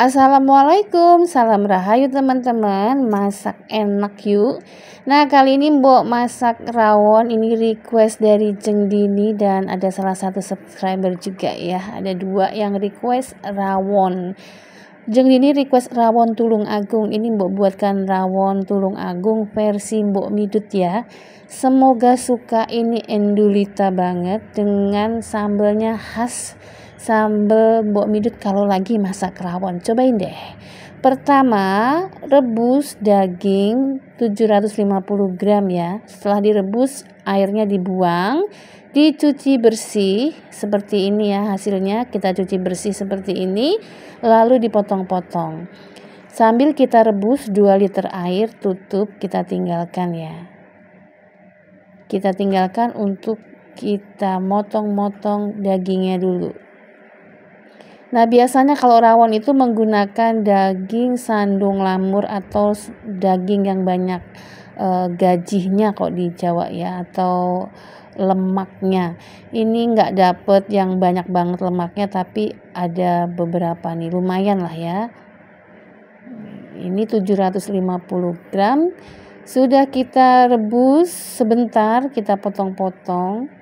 Assalamualaikum, salam rahayu teman-teman. Masak enak yuk. Nah kali ini mbok masak rawon. Ini request dari Jeng Dini Dan ada salah satu subscriber juga ya. Ada dua yang request rawon. Jeng Dini request rawon tulung agung. Ini mbok buatkan rawon tulung agung versi mbok midut ya. Semoga suka. Ini endulita banget Dengan sambelnya khas sambal mbok midut kalau lagi masak rawon. Cobain deh. Pertama, rebus daging 750 gram ya. Setelah direbus, airnya dibuang, dicuci bersih seperti ini ya hasilnya. Kita cuci bersih seperti ini, lalu dipotong-potong. Sambil kita rebus 2 liter air, tutup, kita tinggalkan ya. Kita tinggalkan untuk kita motong-motong dagingnya dulu. Nah, biasanya kalau rawon itu menggunakan daging sandung lamur atau daging yang banyak e, gajinya kok di Jawa ya atau lemaknya. Ini enggak dapet yang banyak banget lemaknya tapi ada beberapa nih lumayan lah ya. Ini 750 gram. Sudah kita rebus sebentar, kita potong-potong.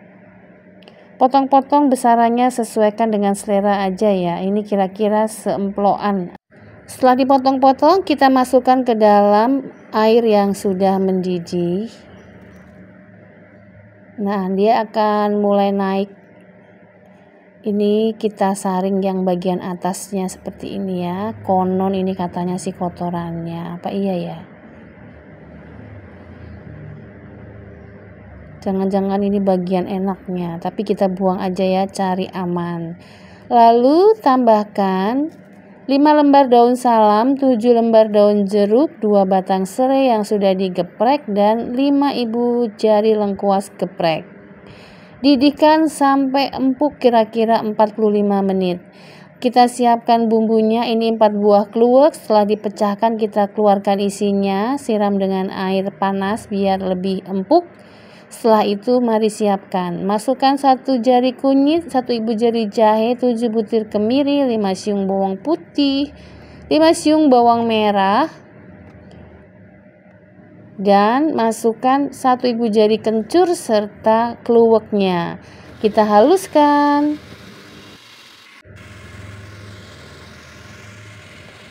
Potong-potong besarannya sesuaikan dengan selera aja ya. Ini kira-kira seemploan. Setelah dipotong-potong, kita masukkan ke dalam air yang sudah mendidih. Nah, dia akan mulai naik. Ini kita saring yang bagian atasnya seperti ini ya. Konon ini katanya si kotorannya. Apa iya ya? Jangan-jangan ini bagian enaknya, tapi kita buang aja ya, cari aman. Lalu tambahkan 5 lembar daun salam, 7 lembar daun jeruk, 2 batang serai yang sudah digeprek dan 5 ibu jari lengkuas geprek. Didihkan sampai empuk kira-kira 45 menit. Kita siapkan bumbunya, ini 4 buah kluwek. Setelah dipecahkan kita keluarkan isinya, siram dengan air panas biar lebih empuk. Setelah itu mari siapkan. Masukkan satu jari kunyit, satu ibu jari jahe, tujuh butir kemiri, lima siung bawang putih, lima siung bawang merah, dan masukkan satu ibu jari kencur serta kluweknya. Kita haluskan.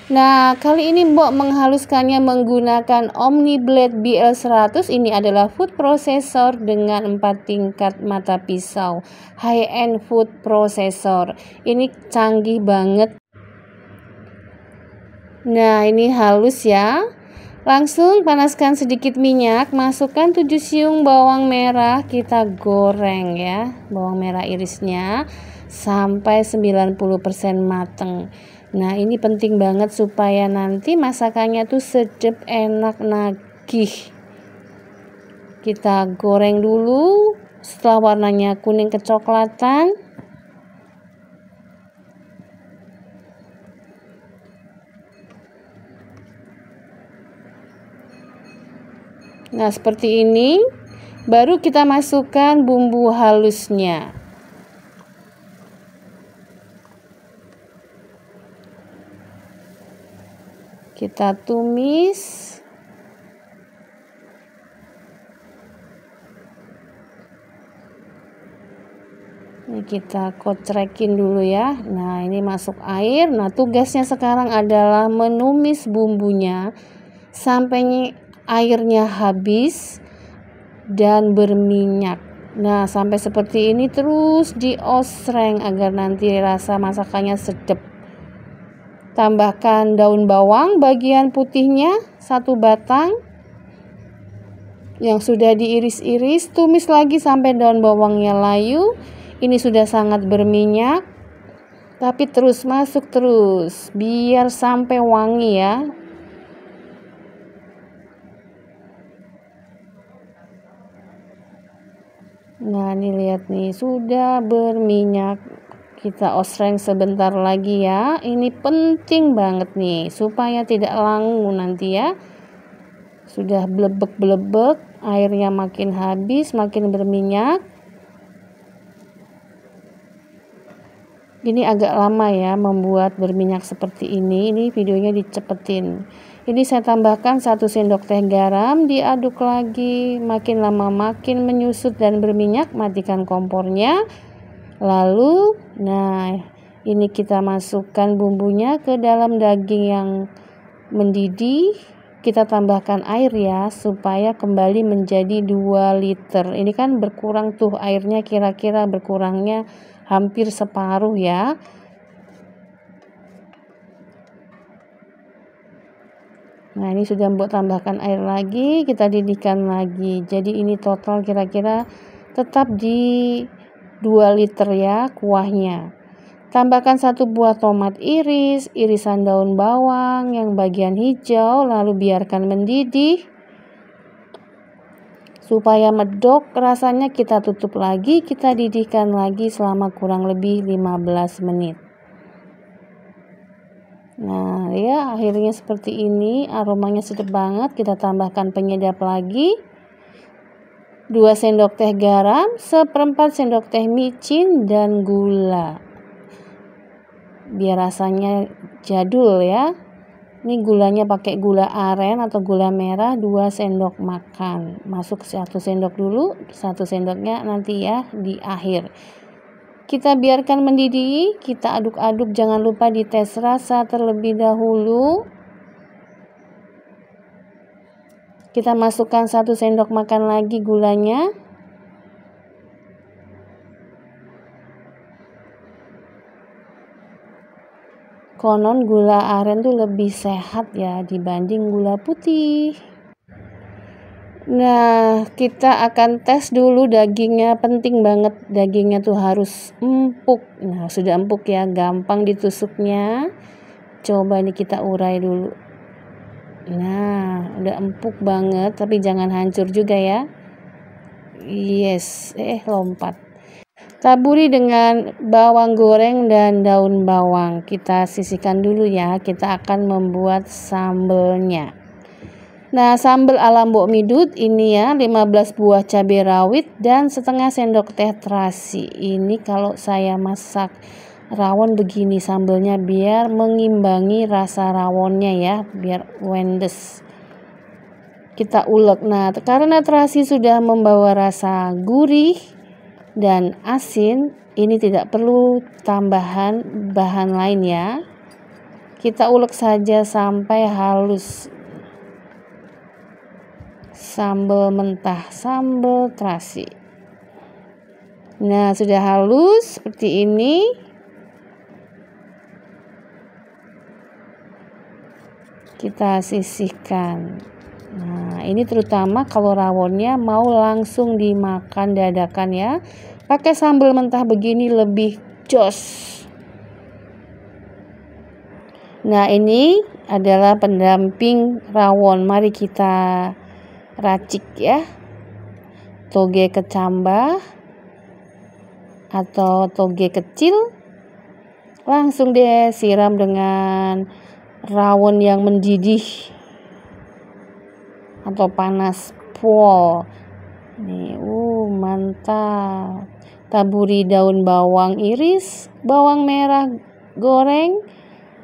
Nah, kali ini Mbok menghaluskannya menggunakan OmniBlade BL100. Ini adalah food processor dengan 4 tingkat mata pisau. High-end food processor. Ini canggih banget. Nah, ini halus ya. Langsung panaskan sedikit minyak, masukkan 7 siung bawang merah, kita goreng ya. Bawang merah irisnya sampai 90% mateng. Nah ini penting banget supaya nanti masakannya tuh sedap enak nagih. Kita goreng dulu setelah warnanya kuning kecoklatan. Nah seperti ini baru kita masukkan bumbu halusnya. Kita tumis. Ini kita kocrekin dulu ya. Nah ini masuk air. Nah tugasnya sekarang adalah menumis bumbunya sampai airnya habis dan berminyak. Nah sampai seperti ini terus diosreng agar nanti rasa masakannya sedap Tambahkan daun bawang bagian putihnya satu batang yang sudah diiris-iris. Tumis lagi sampai daun bawangnya layu. Ini sudah sangat berminyak. Tapi terus masuk terus biar sampai wangi ya. Nah, ini lihat nih, sudah berminyak kita osreng sebentar lagi ya. Ini penting banget nih supaya tidak langu nanti ya. Sudah blebek-blebek airnya makin habis makin berminyak. Ini agak lama ya membuat berminyak seperti ini. Ini videonya dicepetin. Ini saya tambahkan satu sendok teh garam diaduk lagi. Makin lama makin menyusut dan berminyak matikan kompornya lalu nah ini kita masukkan bumbunya ke dalam daging yang mendidih. Kita tambahkan air ya supaya kembali menjadi 2 liter. Ini kan berkurang tuh airnya kira-kira berkurangnya hampir separuh ya. Nah ini sudah mbok tambahkan air lagi kita didihkan lagi. Jadi ini total kira-kira tetap di 2 liter ya kuahnya Tambahkan satu buah tomat iris, irisan daun bawang yang bagian hijau, lalu biarkan mendidih. Supaya medok rasanya kita tutup lagi, kita didihkan lagi selama kurang lebih 15 menit. Nah, ya akhirnya seperti ini, aromanya sedap banget. Kita tambahkan penyedap lagi. 2 sendok teh garam, seperempat sendok teh micin dan gula. Biar rasanya jadul ya. Ini gulanya pakai gula aren atau gula merah 2 sendok makan. Masuk satu sendok dulu satu sendoknya nanti ya di akhir. Kita biarkan mendidih kita aduk-aduk jangan lupa dites rasa terlebih dahulu kita masukkan satu sendok makan lagi gulanya konon gula aren tuh lebih sehat ya dibanding gula putih. Nah, kita akan tes dulu dagingnya. Penting banget dagingnya tuh harus empuk. Nah, sudah empuk ya, gampang ditusuknya. Coba nih kita urai dulu. Nah, udah empuk banget, tapi jangan hancur juga ya. Yes, eh lompat. Taburi dengan bawang goreng dan daun bawang. Kita sisihkan dulu ya. Kita akan membuat sambelnya. Nah, sambal ala Mbok Midut ini ya 15 buah cabai rawit dan setengah sendok teh terasi. Ini kalau saya masak rawon begini sambelnya biar mengimbangi rasa rawonnya ya, biar wendes. Kita ulek. Nah, karena terasi sudah membawa rasa gurih, dan asin ini tidak perlu tambahan bahan lain ya kita ulek saja sampai halus sambal mentah sambal terasi nah sudah halus seperti ini kita sisihkan Nah, ini terutama kalau rawonnya mau langsung dimakan dadakan ya. Pakai sambal mentah begini lebih jos. Nah, ini adalah pendamping rawon. Mari kita racik ya. Toge kecambah atau toge kecil. Langsung deh siram dengan rawon yang mendidih atau panas pol nih uh mantap. Taburi daun bawang iris bawang merah goreng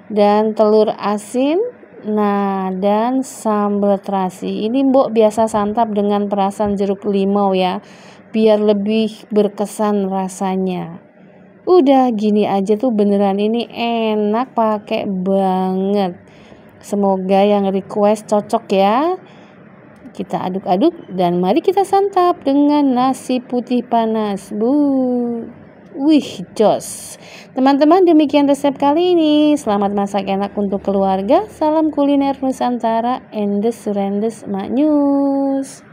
dan telur asin. Nah dan sambal terasi. Ini mbok biasa santap dengan perasan jeruk limau ya biar lebih berkesan rasanya udah gini aja tuh beneran ini enak pakai banget semoga yang request cocok ya kita aduk-aduk dan mari kita santap dengan nasi putih panas. Bu. Wih, jos. Teman-teman, demikian resep kali ini. Selamat masak enak untuk keluarga. Salam kuliner Nusantara. Endes Rendes Mak News.